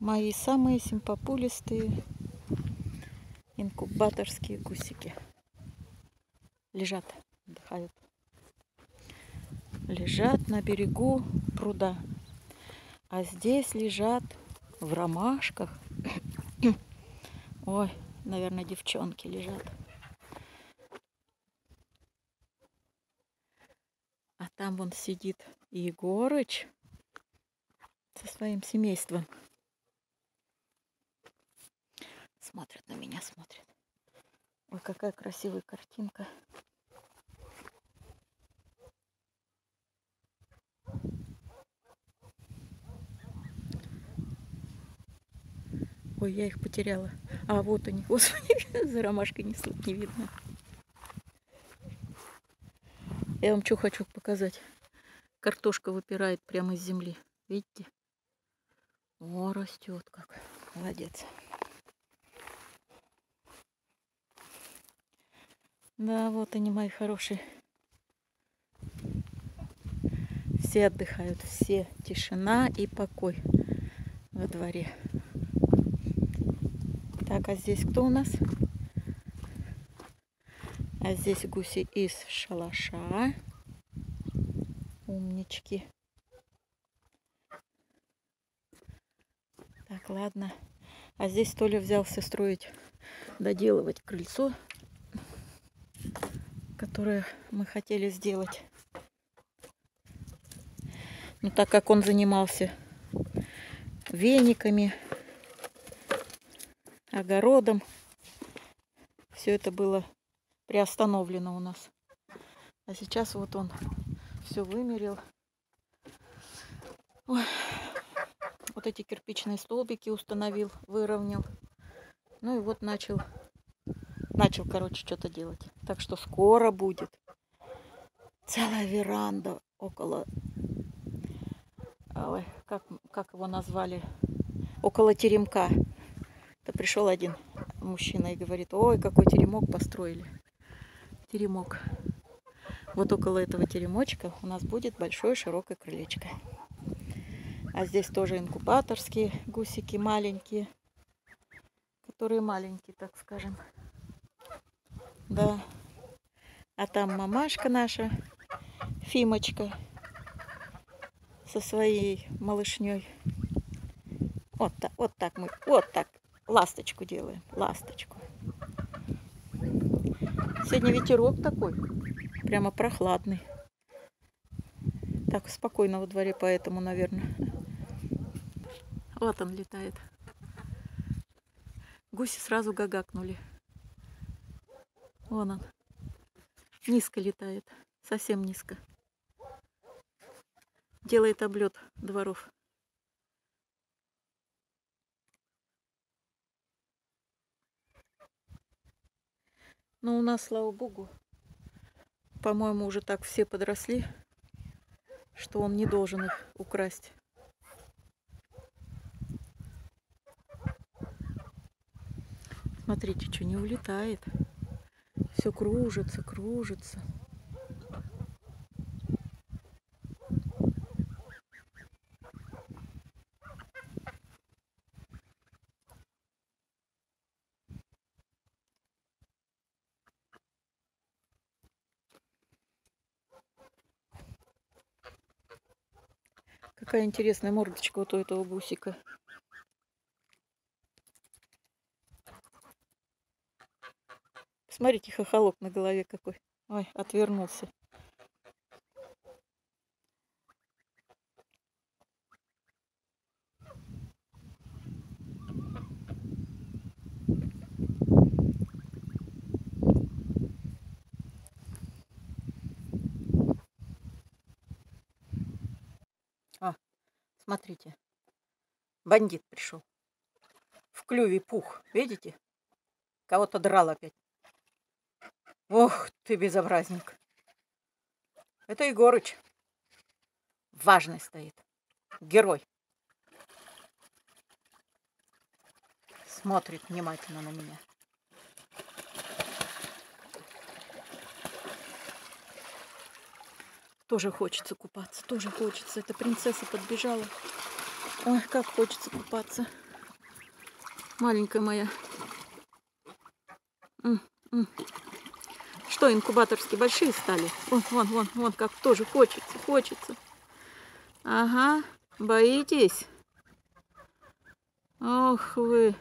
мои самые симпопулистые инкубаторские гусики. Лежат, отдыхают. Лежат на берегу пруда. А здесь лежат в ромашках. Ой, наверное, девчонки лежат. А там вон сидит Егорыч со своим семейством. Смотрят на меня, смотрят. Ой, какая красивая картинка. Ой, я их потеряла. А, вот они. Господи, за ромашкой несут, не видно. Я вам что хочу показать. Картошка выпирает прямо из земли. Видите? О, растет как. Молодец. Да, вот они, мои хорошие. Все отдыхают, все. Тишина и покой во дворе. Так, а здесь кто у нас? А здесь гуси из шалаша. Умнички. Так, ладно. А здесь Толя взялся строить, доделывать крыльцо которое мы хотели сделать. Но так как он занимался вениками, огородом, все это было приостановлено у нас. А сейчас вот он все вымерил. Ой. Вот эти кирпичные столбики установил, выровнял. Ну и вот начал начал, короче, что-то делать. Так что скоро будет целая веранда около, ой, как, как его назвали, около теремка. То пришел один мужчина и говорит, ой, какой теремок построили. Теремок. Вот около этого теремочка у нас будет большое широкое крылечко. А здесь тоже инкубаторские гусики маленькие, которые маленькие, так скажем. Да. А там мамашка наша, Фимочка, со своей малышней. Вот так, вот так мы, вот так, ласточку делаем, ласточку. Сегодня ветерок такой, прямо прохладный. Так спокойно во дворе, поэтому, наверное. Вот он летает. Гуси сразу гагакнули. Вон он. Низко летает. Совсем низко. Делает облет дворов. Но у нас, слава богу, по-моему, уже так все подросли, что он не должен их украсть. Смотрите, что не улетает. Все кружится, кружится. Какая интересная мордочка вот у этого бусика. Смотрите, хохолок на голове какой. Ой, отвернулся. А, смотрите, бандит пришел. В клюве пух, видите? Кого-то драл опять. Ох ты, безобразник. Это Егорыч. Важный стоит. Герой. Смотрит внимательно на меня. Тоже хочется купаться, тоже хочется. Эта принцесса подбежала. Ой, как хочется купаться. маленькая моя. М, м. Что, инкубаторские большие стали? Вон, вон, вон, вон, как тоже хочется, хочется. Ага, боитесь? Ох вы.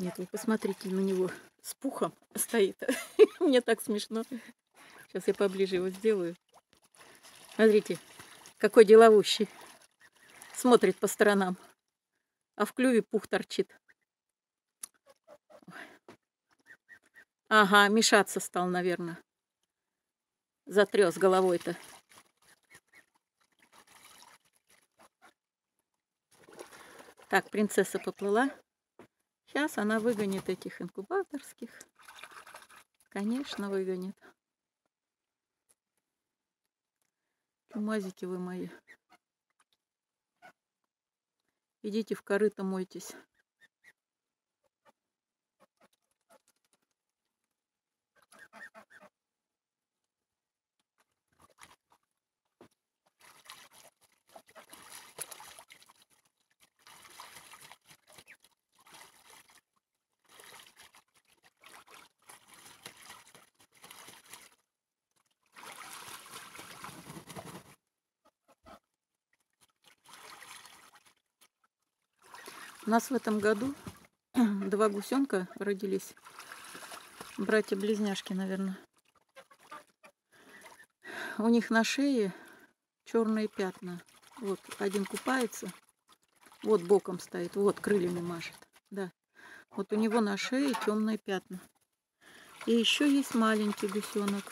Нет, вы посмотрите на него. С пухом стоит. Мне так смешно. Сейчас я поближе его сделаю. Смотрите, какой деловущий. Смотрит по сторонам. А в клюве пух торчит. Ага, мешаться стал, наверное. Затрес головой-то. Так, принцесса поплыла. Сейчас она выгонит этих инкубаторских. Конечно, выгонит. Чумазики вы мои. Идите в корыто мойтесь. У нас в этом году два гусенка родились. Братья-близняшки, наверное. У них на шее черные пятна. Вот один купается, вот боком стоит, вот крыльями машет. Да. Вот у него на шее темные пятна. И еще есть маленький гусенок.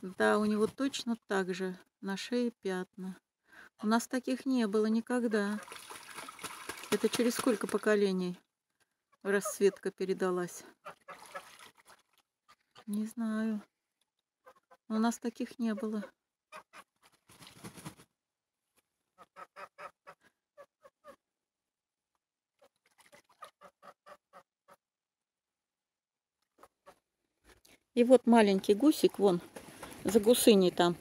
Да, у него точно так же на шее пятна. У нас таких не было никогда. Это через сколько поколений расцветка передалась? Не знаю. У нас таких не было. И вот маленький гусик, вон, за гусыней там,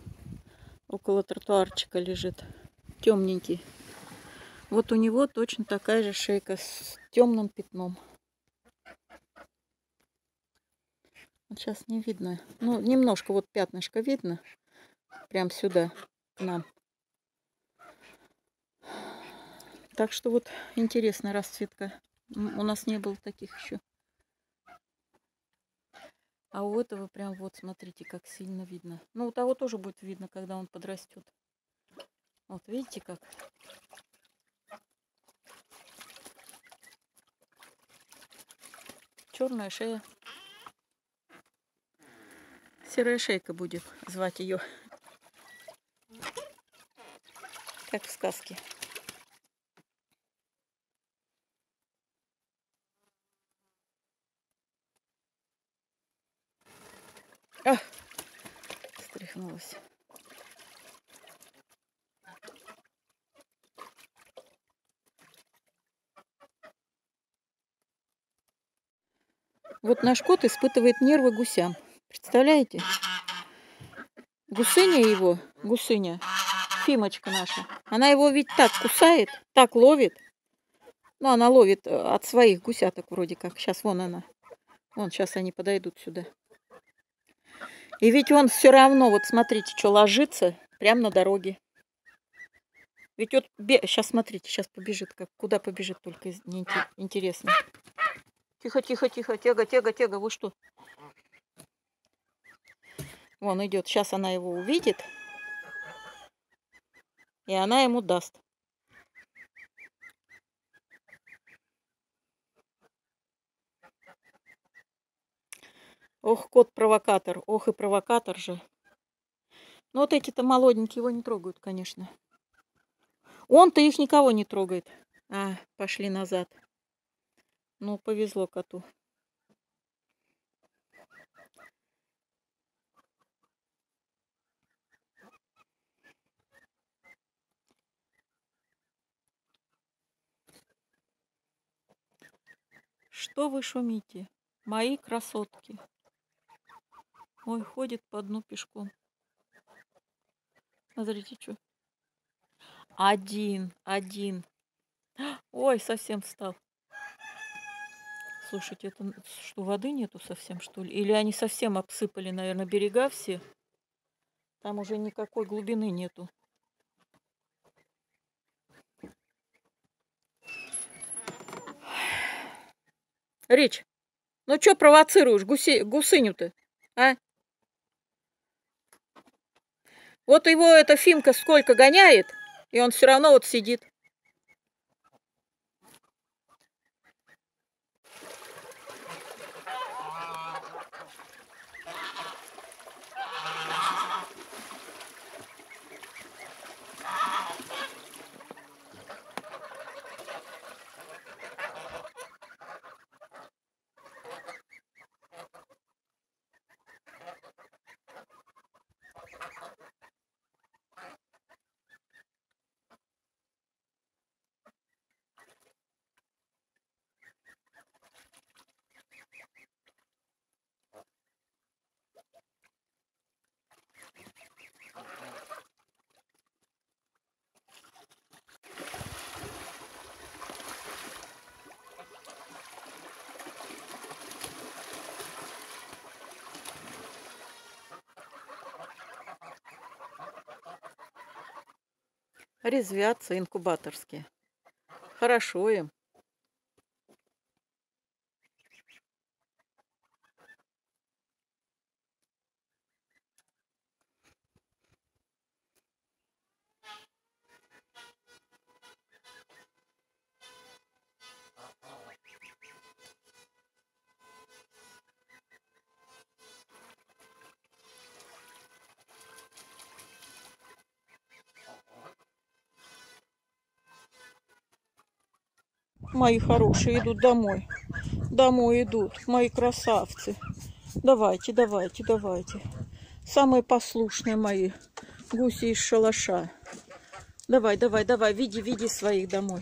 около тротуарчика лежит, темненький. Вот у него точно такая же шейка с темным пятном. Вот сейчас не видно. Ну, немножко вот пятнышко видно. Прям сюда, к нам. Так что вот интересная расцветка. У нас не было таких еще. А у этого прям вот, смотрите, как сильно видно. Ну, у того тоже будет видно, когда он подрастет. Вот, видите как? Черная шея. Серая шейка будет звать ее. Как в сказке. А, стряхнулась. Вот наш кот испытывает нервы гусям. Представляете? Гусыня его, гусыня, Фимочка наша, она его ведь так кусает, так ловит. Ну, она ловит э, от своих гусяток вроде как. Сейчас вон она. Вон, сейчас они подойдут сюда. И ведь он все равно, вот смотрите, что ложится прямо на дороге. Ведь вот, сейчас смотрите, сейчас побежит, как куда побежит, только интересно. Тихо, тихо, тихо. Тега, тега, тега. Вы что? Вон идет. Сейчас она его увидит. И она ему даст. Ох, кот-провокатор. Ох и провокатор же. Ну вот эти-то молоденькие его не трогают, конечно. Он-то их никого не трогает. А, пошли назад. Ну, повезло коту. Что вы шумите? Мои красотки. Ой, ходит по дну пешком. Смотрите, что. Один, один. Ой, совсем встал. Слушайте, это что, воды нету совсем, что ли? Или они совсем обсыпали, наверное, берега все? Там уже никакой глубины нету. Речь, ну что провоцируешь гуси, гусыню-то, а? Вот его эта Фимка сколько гоняет, и он все равно вот сидит. Резвятся инкубаторские. Хорошо им. Мои хорошие идут домой. Домой идут, мои красавцы. Давайте, давайте, давайте. Самые послушные мои гуси из шалаша. Давай, давай, давай, веди, веди своих домой.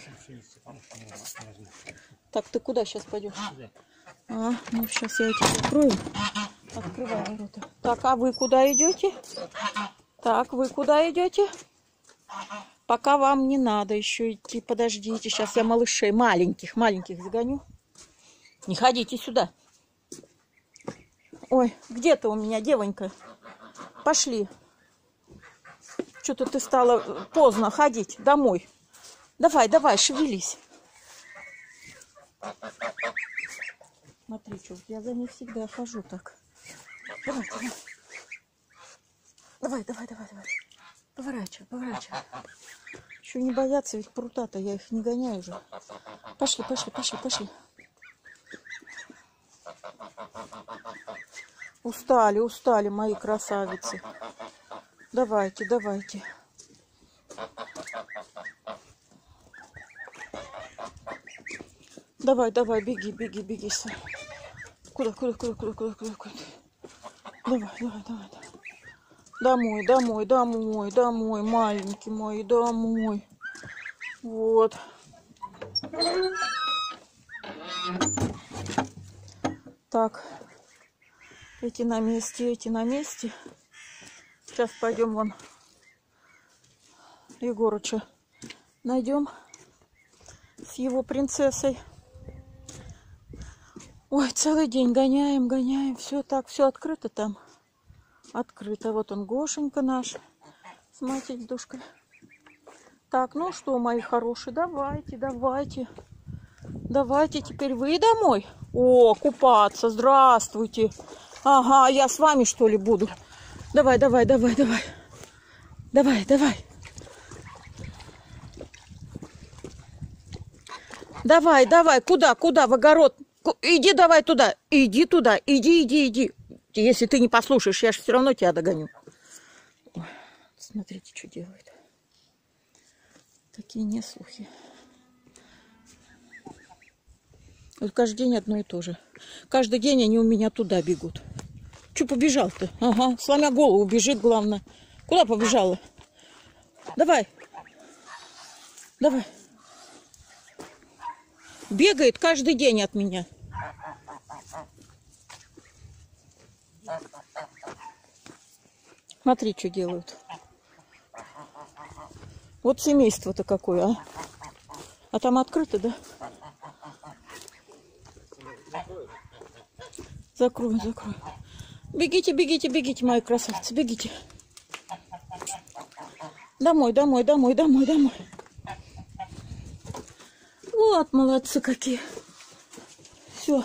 Так, ты куда сейчас пойдешь? А, ну сейчас я эти открою. Открывай ворота. Так, а вы куда идете? Так, вы куда идете? Пока вам не надо еще идти, подождите. Сейчас я малышей маленьких, маленьких загоню. Не ходите сюда. Ой, где ты у меня, девонька? Пошли. Что-то ты стала поздно ходить домой. Давай, давай, шевелись. Смотри, что я за ней всегда хожу так. Давай, давай. Давай, давай, давай, давай. Поворачивай, поворачивай. Еще не боятся, ведь прута-то, я их не гоняю уже. Пошли, пошли, пошли, пошли. Устали, устали мои красавицы. Давайте, давайте. Давай, давай, беги, беги, беги. Куда, куда, куда, куда, куда, куда, куда? Давай, давай, давай, давай. Домой, домой, домой, домой, маленький мой, домой. Вот. Так. Эти на месте, эти на месте. Сейчас пойдем вон Егорыча найдем с его принцессой. Ой, целый день гоняем, гоняем. Все так, все открыто там открыто. Вот он, Гошенька наш с матерью-душкой. Так, ну что, мои хорошие, давайте, давайте. Давайте теперь вы домой. О, купаться, здравствуйте. Ага, я с вами что ли буду? Давай, давай, давай, давай. Давай, давай. Давай, давай, куда, куда, в огород? Иди давай туда, иди туда, иди, иди, иди. Если ты не послушаешь, я же все равно тебя догоню. Смотрите, что делают. Такие не слухи. Вот каждый день одно и то же. Каждый день они у меня туда бегут. Че побежал-то? Ага, сломя голову бежит, главное. Куда побежала? Давай. Давай. Бегает каждый день от меня. Смотри, что делают. Вот семейство-то какое, а? А там открыто, да? Закрою, закрою. Бегите, бегите, бегите, мои красавцы, бегите. Домой, домой, домой, домой, домой. Вот, молодцы какие. Все.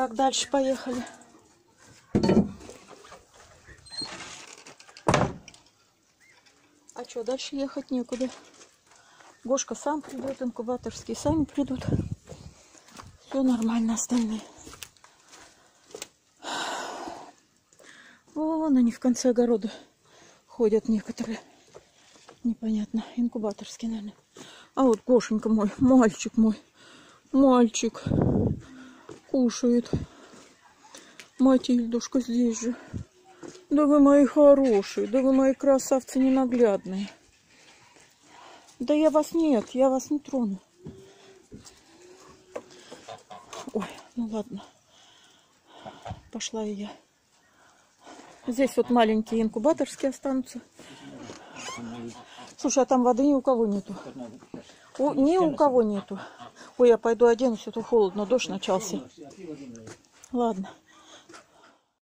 Так, дальше поехали. А что, дальше ехать некуда. Гошка сам придет, инкубаторские сами придут. Все нормально, остальные. Вон они в конце огорода ходят некоторые. Непонятно. Инкубаторские, наверное. А вот Гошенька мой, мальчик мой. Мальчик. Кушает. Матильдушка здесь же. Да вы мои хорошие, да вы мои красавцы ненаглядные. Да я вас нет, я вас не трону. Ой, ну ладно. Пошла я. Здесь вот маленькие инкубаторские останутся. Слушай, а там воды ни у кого нету. У, ни у кого нету. Ой, я пойду оденусь, а то холодно, дождь начался. Ладно.